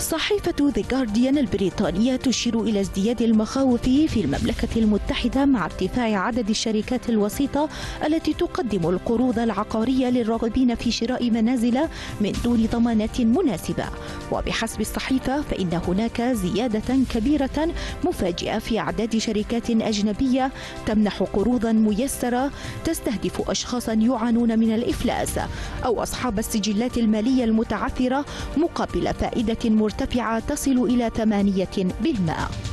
صحيفة ذا جارديان البريطانية تشير إلى ازدياد المخاوف في المملكة المتحدة مع ارتفاع عدد الشركات الوسيطة التي تقدم القروض العقارية للراغبين في شراء منازل من دون ضمانات مناسبة. وبحسب الصحيفة فإن هناك زيادة كبيرة مفاجئة في أعداد شركات أجنبية تمنح قروضا ميسرة تستهدف أشخاصا يعانون من الإفلاس أو أصحاب السجلات المالية المتعثرة مقابل فائدة مرتفعة. تصل إلى 8%